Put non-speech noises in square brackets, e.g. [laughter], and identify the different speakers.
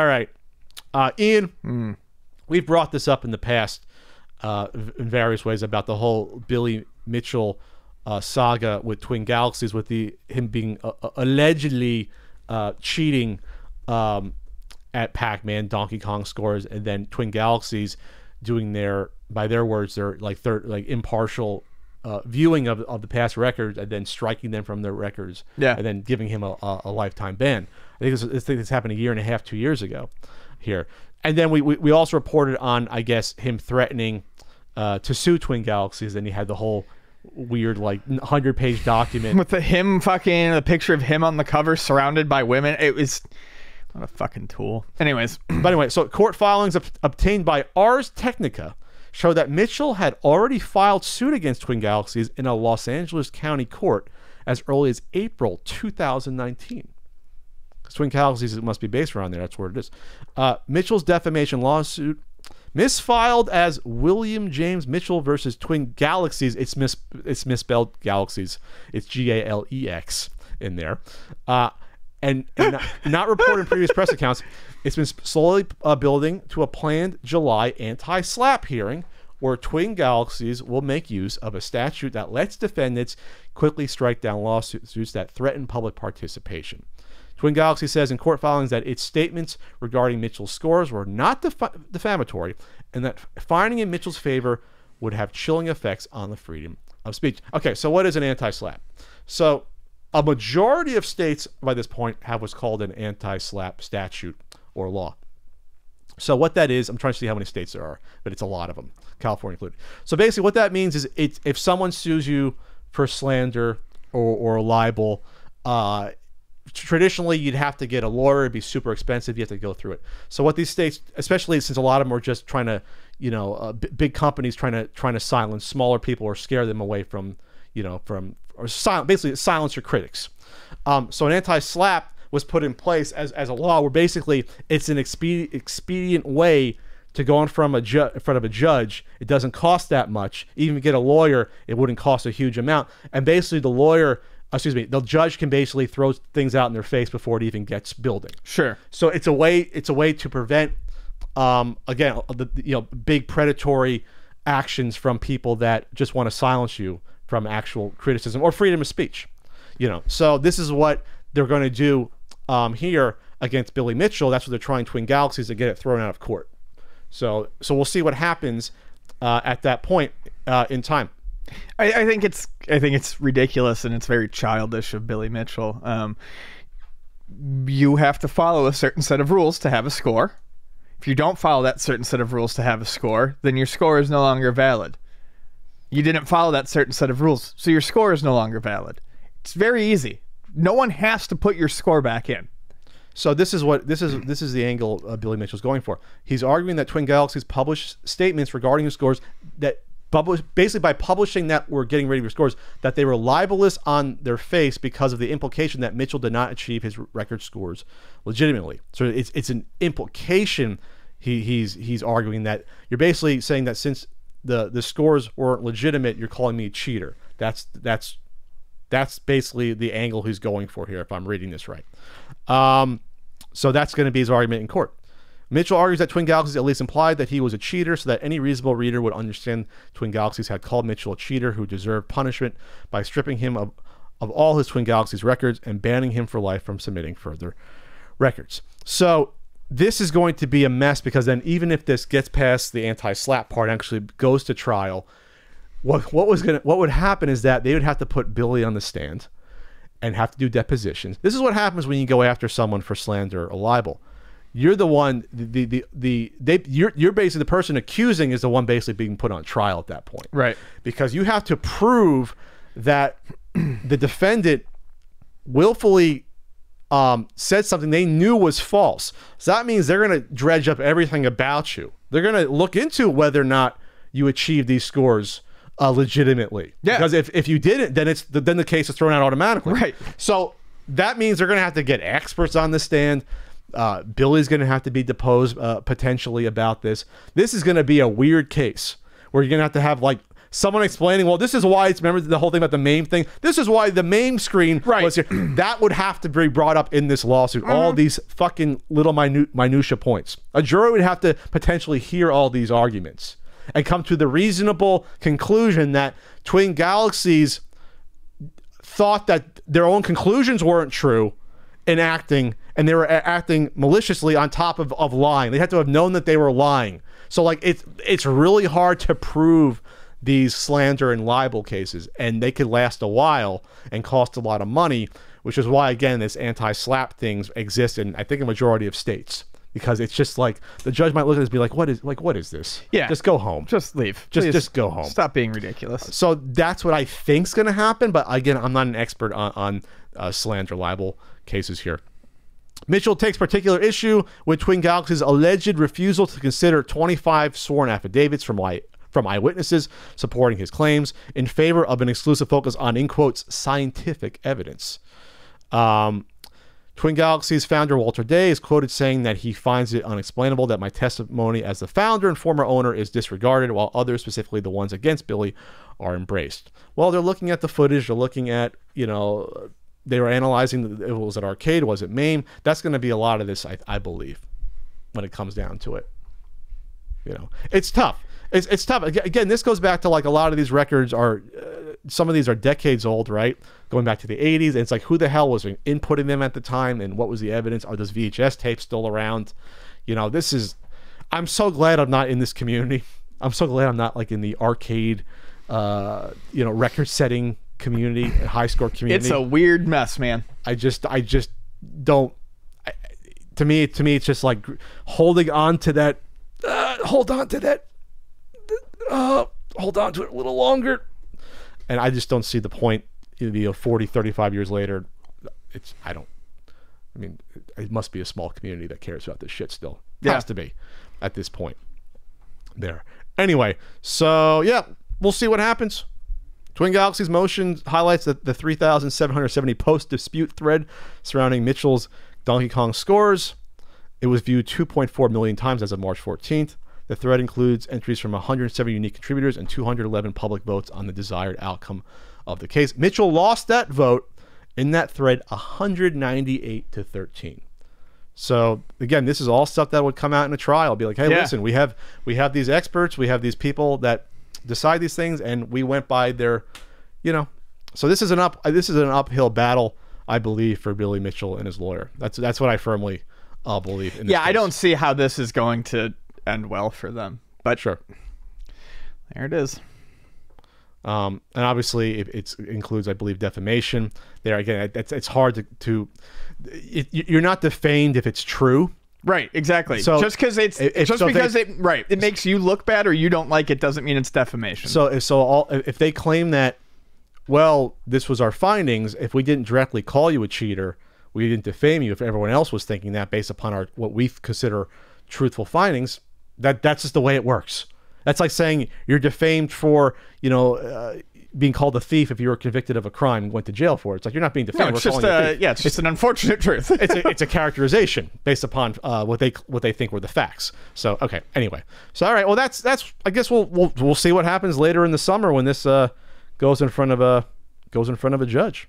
Speaker 1: All right, uh, Ian, we've brought this up in the past uh, in various ways about the whole Billy Mitchell uh, saga with Twin Galaxies, with the him being uh, uh, allegedly uh, cheating um, at Pac-Man, Donkey Kong scores, and then Twin Galaxies doing their, by their words, their like third, like impartial uh, viewing of, of the past records, and then striking them from their records,
Speaker 2: Yeah.
Speaker 1: and then giving him a, a, a lifetime ban. I think this, this thing this happened a year and a half, two years ago, here, and then we we, we also reported on, I guess, him threatening uh, to sue Twin Galaxies, and he had the whole weird like hundred page document
Speaker 2: With the him fucking the picture of him on the cover surrounded by women. It was what a fucking tool. Anyways,
Speaker 1: But anyway, so court filings ob- obtained by Ars Technica show that Mitchell had already filed suit against Twin Galaxies in a Los Angeles County court as early as April 2019. Twin Galaxies must be based around there. That's where it is. Uh, Mitchell's defamation lawsuit misfiled as William James Mitchell versus Twin Galaxies. It's mis it's misspelled Galaxies. It's G A L E X in there. Uh, and, and not, not reported in previous press accounts. It's been slowly uh, building to a planned July anti-SLAPP hearing where Twin Galaxies will make use of a statute that lets defendants quickly strike down lawsuits that threaten public participation. Twin Galaxy says in court filings that its statements regarding Mitchell's scores were not defi- defamatory and that finding in Mitchell's favor would have chilling effects on the freedom of speech. Okay, so what is an anti SLAPP? So, a majority of states by this point have what's called an anti SLAPP statute or law. So what that is, I'm trying to see how many states there are, but it's a lot of them, California included. So basically, what that means is, it's if someone sues you for slander or, or libel, uh, traditionally you'd have to get a lawyer. It'd be super expensive. You have to go through it. So what these states, especially since a lot of them are just trying to, you know, uh, b- big companies trying to trying to silence smaller people or scare them away from, you know, from or sil- basically silence your critics. Um, so an anti-SLAPP was put in place as, as a law where basically it's an expedient, expedient way to go in from a ju- in front of a judge. It doesn't cost that much. Even get a lawyer, it wouldn't cost a huge amount. And basically, the lawyer, excuse me, the judge can basically throw things out in their face before it even gets building.
Speaker 2: sure.
Speaker 1: So it's a way it's a way to prevent um, again the you know big predatory actions from people that just want to silence you from actual criticism or freedom of speech. You know, so this is what they're going to do um, here against Billy Mitchell. That's what they're trying to Twin Galaxies to get it thrown out of court. So so we'll see what happens uh, at that point uh, in time.
Speaker 2: I, I think it's I think it's ridiculous and it's very childish of Billy Mitchell. Um, you have to follow a certain set of rules to have a score. If you don't follow that certain set of rules to have a score, then your score is no longer valid. You didn't follow that certain set of rules, so your score is no longer valid. It's very easy. No one has to put your score back in.
Speaker 1: So this is what this is this is the angle uh, Billy Mitchell's going for. He's arguing that Twin Galaxies published statements regarding the scores that publish basically by publishing that we're getting ready for scores that they were libelous on their face because of the implication that Mitchell did not achieve his record scores legitimately. So it's it's an implication. He, he's he's arguing that you're basically saying that since the the scores weren't legitimate, you're calling me a cheater. That's that's that's basically the angle he's going for here, if I'm reading this right. Um, so that's going to be his argument in court. Mitchell argues that Twin Galaxies at least implied that he was a cheater so that any reasonable reader would understand Twin Galaxies had called Mitchell a cheater who deserved punishment by stripping him of, of all his Twin Galaxies records and banning him for life from submitting further records. So this is going to be a mess because then even if this gets past the anti-SLAPP part actually goes to trial, what what was gonna what would happen is that they would have to put Billy on the stand and have to do depositions. This is what happens when you go after someone for slander or libel. You're the one the the the they you're you're basically the person accusing is the one basically being put on trial at that point.
Speaker 2: Right.
Speaker 1: Because you have to prove that the defendant willfully um, said something they knew was false. So that means they're going to dredge up everything about you. They're going to look into whether or not you achieved these scores uh, legitimately.
Speaker 2: Yeah.
Speaker 1: Because if, if you didn't, then it's then the case is thrown out automatically.
Speaker 2: Right.
Speaker 1: So that means they're going to have to get experts on the stand. Uh, Billy's going to have to be deposed uh, potentially about this. This is going to be a weird case where you're going to have to have like someone explaining, well, this is why it's remember the whole thing about the MAME thing. This is why the MAME screen
Speaker 2: Right.
Speaker 1: was here. [clears throat] That would have to be brought up in this lawsuit. All mm-hmm. these fucking little minute minutia points. A jury would have to potentially hear all these arguments and come to the reasonable conclusion that twin galaxies thought that their own conclusions weren't true in acting and they were acting maliciously on top of, of lying they had to have known that they were lying so like it's it's really hard to prove these slander and libel cases and they could last a while and cost a lot of money which is why again this anti-SLAPP things exist in i think a majority of states because it's just like the judge might look at this and be like what is like what is this
Speaker 2: Yeah.
Speaker 1: just go home
Speaker 2: Just leave.
Speaker 1: Just-
Speaker 2: Please
Speaker 1: just go home.
Speaker 2: Stop being ridiculous.
Speaker 1: so that's what I think's going to happen. But again, I'm not an expert on, on uh, slander libel cases here. Mitchell takes particular issue with Twin Galaxy's alleged refusal to consider 25 sworn affidavits from from eyewitnesses supporting his claims in favor of an exclusive focus on, in quotes, scientific evidence. Um, Twin Galaxies founder Walter Day is quoted saying that he finds it unexplainable that my testimony as the founder and former owner is disregarded, while others, specifically the ones against Billy, are embraced. Well, they're looking at the footage, they're looking at, you know, they were analyzing it was at arcade, was it MAME? That's going to be a lot of this, I, I believe, when it comes down to it. You know, it's tough. It's, it's tough. Again, this goes back to like a lot of these records are, uh, some of these are decades old, right? Going back to the 80s. And it's like, who the hell was inputting them at the time? And what was the evidence? Are those VHS tapes still around? You know, this is, I'm so glad I'm not in this community. [laughs] I'm so glad I'm not like in the arcade, uh, you know, record setting community, high score [laughs] community.
Speaker 2: It's a weird mess, man.
Speaker 1: I just I just don't. I, to me, to me, it's just like holding on to that. Uh, hold on to that. Uh, hold on to it a little longer. And I just don't see the point. You know, 40, 35 years later, it's I don't. I mean, it, must be a small community that cares about this shit still.
Speaker 2: Yeah.
Speaker 1: Has to be at this point. There. Anyway, so yeah, we'll see what happens. Twin Galaxies Motion highlights that the 3,770 post dispute thread surrounding Mitchell's Donkey Kong scores. It was viewed 2.4 million times as of March 14th. The thread includes entries from 170 unique contributors and 211 public votes on the desired outcome of the case. Mitchell lost that vote in that thread 198 to 13. So again, this is all stuff that would come out in a trial. Be like, hey,
Speaker 2: Yeah.
Speaker 1: listen, we have we have these experts, we have these people that decide these things, and we went by their, you know. So this is an up this is an uphill battle, I believe, for Billy Mitchell and his lawyer. That's that's what I firmly uh, believe. In this
Speaker 2: Yeah, I don't see how this is going to end well for them. But
Speaker 1: Sure.
Speaker 2: there it is.
Speaker 1: Um, and obviously, it, includes, I believe, defamation. There again, it's, it's hard to, to it, you're not defamed if it's true.
Speaker 2: Right, exactly.
Speaker 1: So,
Speaker 2: just because it's
Speaker 1: if-
Speaker 2: just
Speaker 1: so
Speaker 2: because
Speaker 1: they-
Speaker 2: it right, it makes you look bad or you don't like it doesn't mean it's defamation.
Speaker 1: So so all if they claim that, well, this was our findings. If we didn't directly call you a cheater, we didn't defame you. If everyone else was thinking that based upon our what we consider truthful findings, that that's just the way it works. That's like saying you're defamed for you know. Uh, being called a thief if you were convicted of a crime and went to jail for it. It's like you're not being
Speaker 2: no,
Speaker 1: defamed.
Speaker 2: it's
Speaker 1: we're
Speaker 2: just uh,
Speaker 1: thief.
Speaker 2: yeah, it's just an unfortunate [laughs] truth.
Speaker 1: it's a, it's a characterization based upon uh, what they what they think were the facts. So okay, anyway, so all right, well that's that's I guess we'll we'll we'll see what happens later in the summer when this uh, goes in front of a goes in front of a judge.